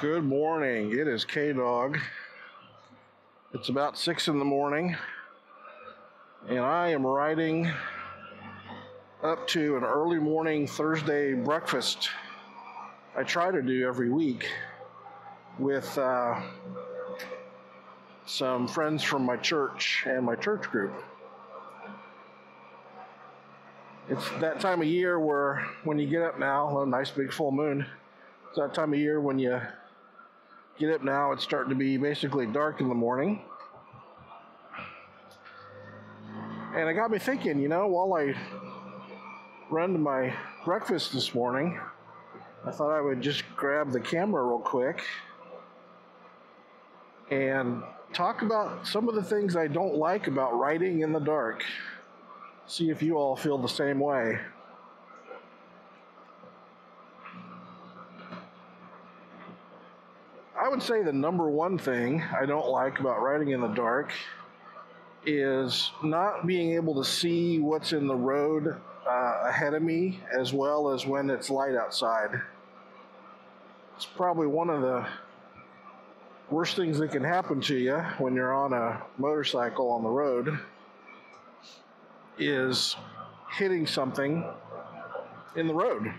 Good morning. It is K Dog. It's about six in the morning, and I am riding up to an early morning Thursday breakfast. I try to do every week with uh, some friends from my church and my church group. It's that time of year where, when you get up now, a nice big full moon. It's that time of year when you get up now, it's starting to be basically dark in the morning. And it got me thinking, you know, while I run to my breakfast this morning, I thought I would just grab the camera real quick and talk about some of the things I don't like about writing in the dark. See if you all feel the same way. Would say the number one thing I don't like about riding in the dark is not being able to see what's in the road uh, ahead of me as well as when it's light outside. It's probably one of the worst things that can happen to you when you're on a motorcycle on the road is hitting something in the road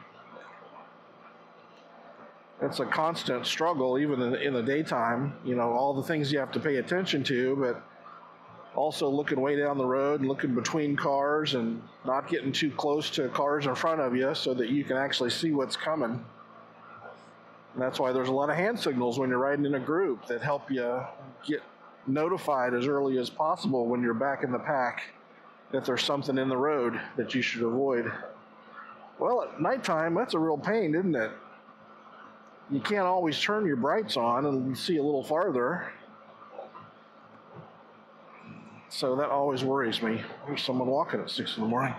it's a constant struggle, even in, in the daytime. You know, all the things you have to pay attention to, but also looking way down the road and looking between cars and not getting too close to cars in front of you so that you can actually see what's coming. And that's why there's a lot of hand signals when you're riding in a group that help you get notified as early as possible when you're back in the pack that there's something in the road that you should avoid. Well, at nighttime, that's a real pain, isn't it? You can't always turn your brights on and see a little farther. So that always worries me. There's someone walking at six in the morning.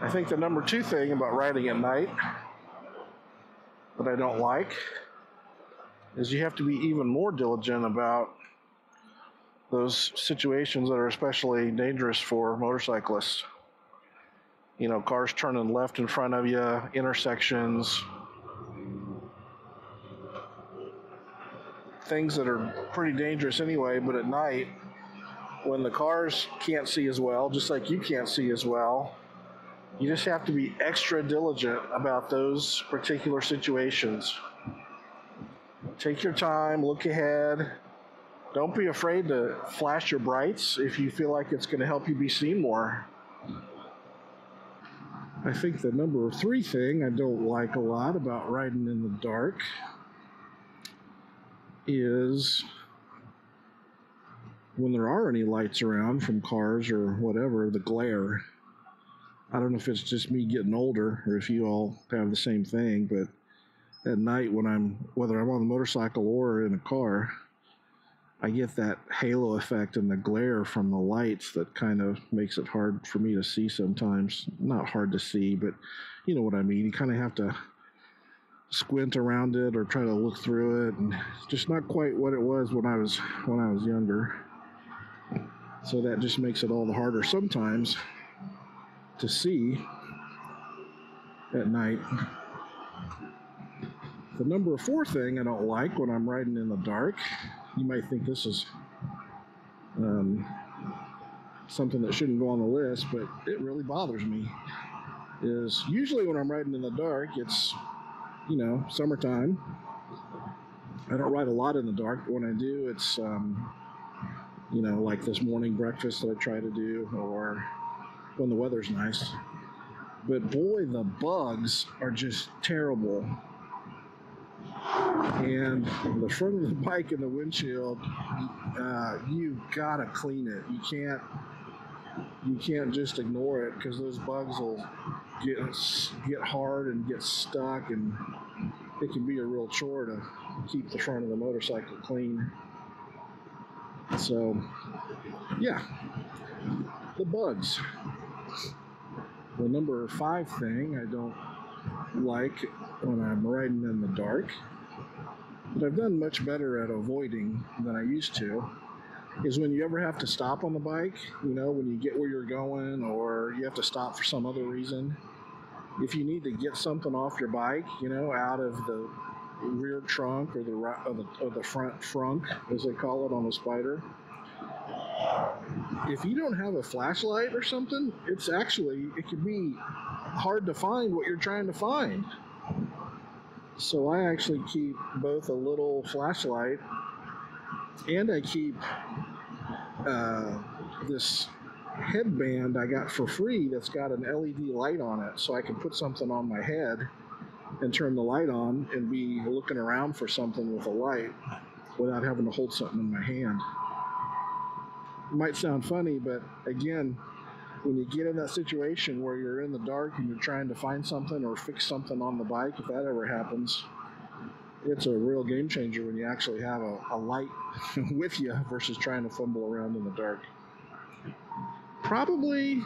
I think the number two thing about riding at night that I don't like is you have to be even more diligent about those situations that are especially dangerous for motorcyclists you know, cars turning left in front of you, intersections, things that are pretty dangerous anyway, but at night, when the cars can't see as well, just like you can't see as well, you just have to be extra diligent about those particular situations. Take your time, look ahead. Don't be afraid to flash your brights if you feel like it's going to help you be seen more. I think the number three thing I don't like a lot about riding in the dark is when there are any lights around from cars or whatever, the glare. I don't know if it's just me getting older or if you all have the same thing, but at night when I'm, whether I'm on the motorcycle or in a car, I get that halo effect and the glare from the lights that kind of makes it hard for me to see sometimes. Not hard to see, but you know what I mean. You kind of have to squint around it or try to look through it and it's just not quite what it was when I was when I was younger. So that just makes it all the harder sometimes to see at night. The number four thing I don't like when I'm riding in the dark you might think this is um, something that shouldn't go on the list, but it really bothers me. Is usually when I'm riding in the dark, it's you know summertime. I don't ride a lot in the dark, but when I do, it's um, you know like this morning breakfast that I try to do, or when the weather's nice. But boy, the bugs are just terrible and the front of the bike and the windshield, uh, you gotta clean it. You can't you can't just ignore it because those bugs will get get hard and get stuck, and it can be a real chore to keep the front of the motorcycle clean. So, yeah, the bugs. The number five thing I don't like when I'm riding in the dark but I've done much better at avoiding than I used to is when you ever have to stop on the bike, you know, when you get where you're going or you have to stop for some other reason if you need to get something off your bike, you know, out of the rear trunk or the or the, or the front trunk, as they call it on a Spyder. If you don't have a flashlight or something, it's actually it can be hard to find what you're trying to find. So I actually keep both a little flashlight and I keep uh, this headband I got for free that's got an LED light on it, so I can put something on my head and turn the light on and be looking around for something with a light without having to hold something in my hand. It might sound funny, but again, when you get in that situation where you're in the dark and you're trying to find something or fix something on the bike, if that ever happens, it's a real game changer when you actually have a, a light with you versus trying to fumble around in the dark. Probably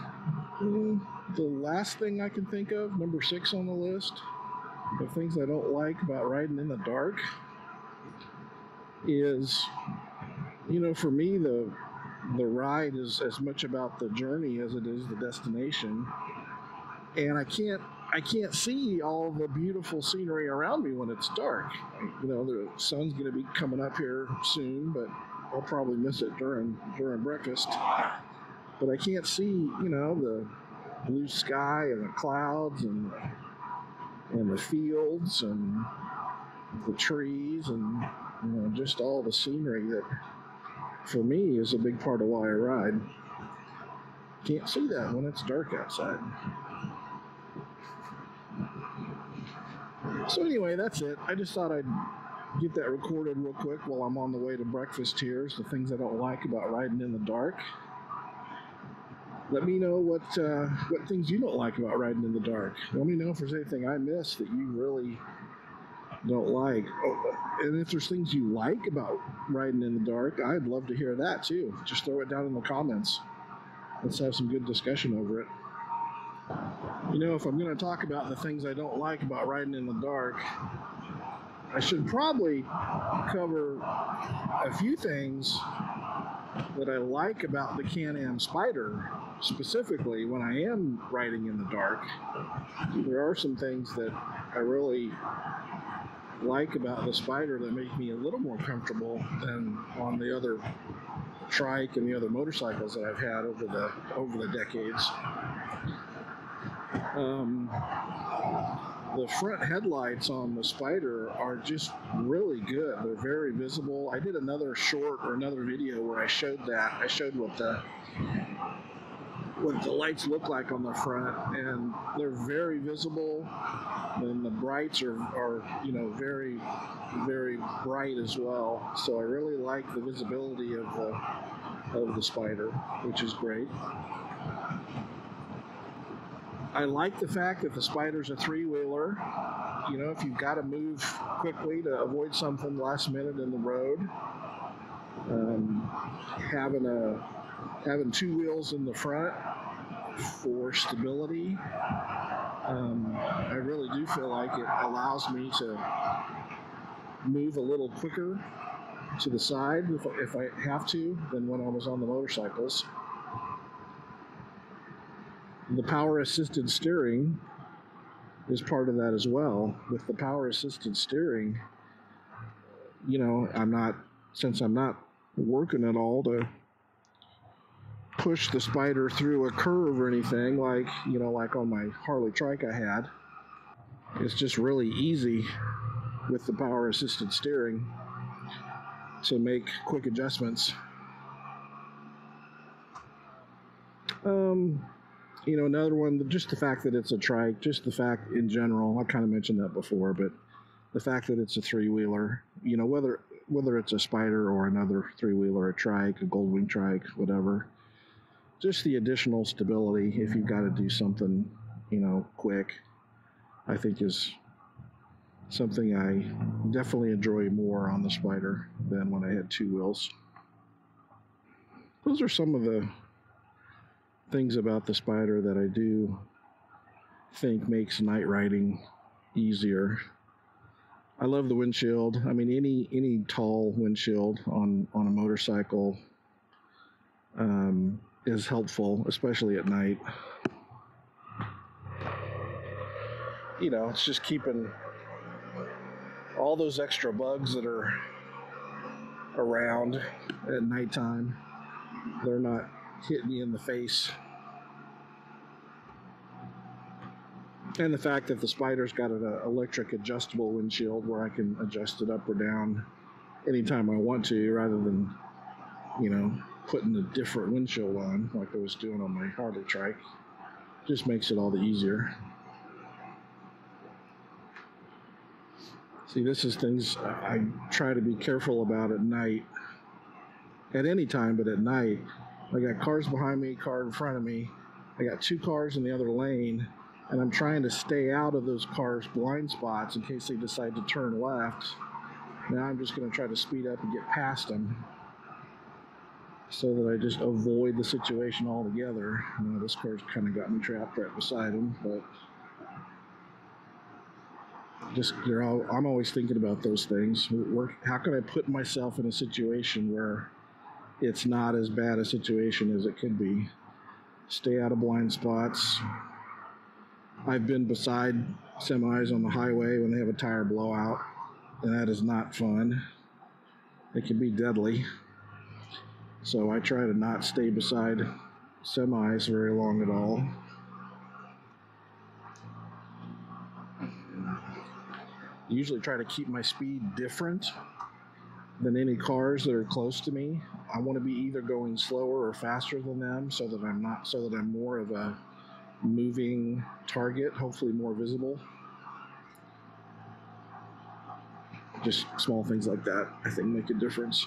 mm, the last thing I can think of, number six on the list of things I don't like about riding in the dark is, you know, for me, the the ride is as much about the journey as it is the destination. And I can't I can't see all the beautiful scenery around me when it's dark. You know, the sun's going to be coming up here soon, but I'll probably miss it during during breakfast. But I can't see, you know, the blue sky and the clouds and and the fields and the trees and you know just all the scenery that for me is a big part of why I ride. Can't see that when it's dark outside. So anyway, that's it. I just thought I'd get that recorded real quick while I'm on the way to breakfast here. The things I don't like about riding in the dark. Let me know what uh, what things you don't like about riding in the dark. Let me know if there's anything I missed that you really don't like. And if there's things you like about riding in the dark, I'd love to hear that too. Just throw it down in the comments. Let's have some good discussion over it. You know, if I'm going to talk about the things I don't like about riding in the dark, I should probably cover a few things that I like about the Can Am Spyder, specifically when I am riding in the dark. There are some things that I really like about the Spyder that make me a little more comfortable than on the other trike and the other motorcycles that I've had over the over the decades. Um, the front headlights on the Spyder are just really good. They're very visible. I did another short or another video where I showed that. I showed what the what the lights look like on the front, and they're very visible. And the brights are, are you know very very bright as well. So I really like the visibility of the of the Spyder, which is great. I like the fact that the Spyder's a three wheeler. You know, if you've got to move quickly to avoid something last minute in the road, um, having a having two wheels in the front for stability, um, I really do feel like it allows me to move a little quicker to the side if, if I have to than when I was on the motorcycles. The power assisted steering is part of that as well. With the power assisted steering, you know, I'm not, since I'm not working at all to push the Spyder through a curve or anything like, you know, like on my Harley trike I had, it's just really easy with the power assisted steering to make quick adjustments. Um, you know, another one, just the fact that it's a trike, just the fact in general, I kind of mentioned that before, but the fact that it's a three wheeler, you know, whether whether it's a Spyder or another three wheeler, a trike, a goldwing trike, whatever, just the additional stability if you've got to do something, you know, quick, I think is something I definitely enjoy more on the Spyder than when I had two wheels. Those are some of the things about the Spyder that I do think makes night riding easier. I love the windshield. I mean, any any tall windshield on on a motorcycle um, is helpful, especially at night. you know, it's just keeping all those extra bugs that are around at nighttime. They're not hitting you in the face. And the fact that the Spyder's got an electric adjustable windshield where I can adjust it up or down anytime I want to rather than, you know, putting a different windshield on like I was doing on my Harley trike. Just makes it all the easier. See, this is things I try to be careful about at night. At any time, but at night. I got cars behind me, car in front of me. I got two cars in the other lane, and I'm trying to stay out of those cars' blind spots in case they decide to turn left. Now I'm just going to try to speed up and get past them so that I just avoid the situation altogether. You know, this car's kind of got me trapped right beside him, but just they're all, I'm always thinking about those things. Where, how can I put myself in a situation where it's not as bad a situation as it could be? Stay out of blind spots. I've been beside semis on the highway when they have a tire blowout, and that is not fun. It can be deadly. So I try to not stay beside semis very long at all. usually try to keep my speed different than any cars that are close to me. I want to be either going slower or faster than them so that I'm not so that I'm more of a moving target, hopefully more visible. Just small things like that I think make a difference.